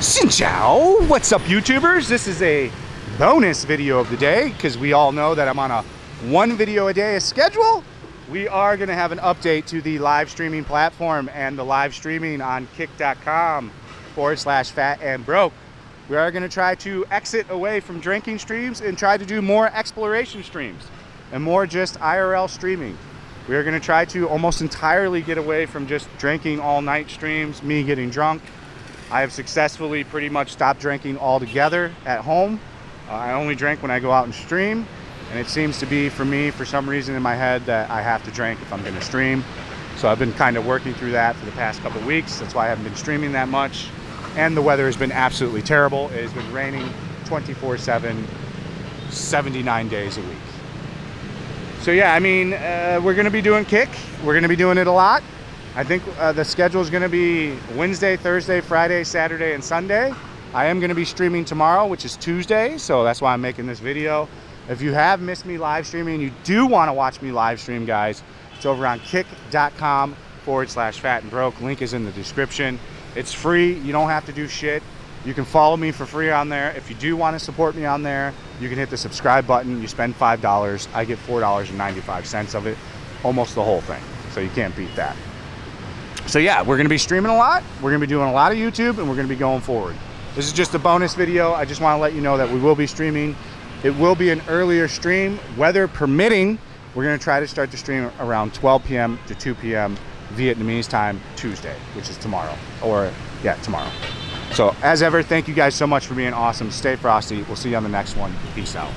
Xin chao! What's up YouTubers? This is a bonus video of the day because we all know that I'm on a one video a day schedule. We are going to have an update to the live streaming platform and the live streaming on kick.com forward slash fat and broke. We are going to try to exit away from drinking streams and try to do more exploration streams and more just IRL streaming. We are going to try to almost entirely get away from just drinking all night streams, me getting drunk. I have successfully pretty much stopped drinking altogether at home. Uh, I only drink when I go out and stream. And it seems to be for me, for some reason in my head, that I have to drink if I'm going to stream. So I've been kind of working through that for the past couple weeks. That's why I haven't been streaming that much. And the weather has been absolutely terrible. It has been raining 24 7, 79 days a week. So yeah, I mean, uh, we're gonna be doing kick. We're gonna be doing it a lot. I think uh, the schedule is gonna be Wednesday, Thursday, Friday, Saturday, and Sunday. I am gonna be streaming tomorrow, which is Tuesday, so that's why I'm making this video. If you have missed me live streaming and you do wanna watch me live stream, guys, it's over on kick.com forward slash fat and broke. Link is in the description. It's free, you don't have to do shit. You can follow me for free on there. If you do want to support me on there, you can hit the subscribe button. You spend $5. I get $4.95 of it, almost the whole thing. So you can't beat that. So yeah, we're to be streaming a lot. We're to be doing a lot of YouTube and we're to be going forward. This is just a bonus video. I just want to let you know that we will be streaming. It will be an earlier stream, weather permitting. We're to try to start the stream around 12 p.m. to 2 p.m. Vietnamese time Tuesday, which is tomorrow. Or, yeah, tomorrow. So as ever, thank you guys so much for being awesome. Stay frosty. We'll see you on the next one. Peace out.